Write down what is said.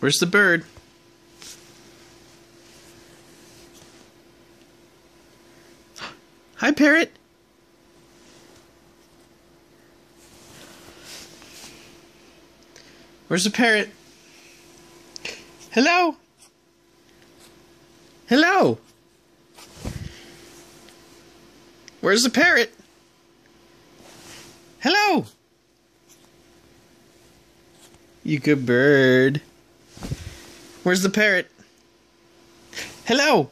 Where's the bird? Hi, parrot. Where's the parrot? Hello? Hello? Where's the parrot? Hello? You good bird. Where's the parrot? Hello?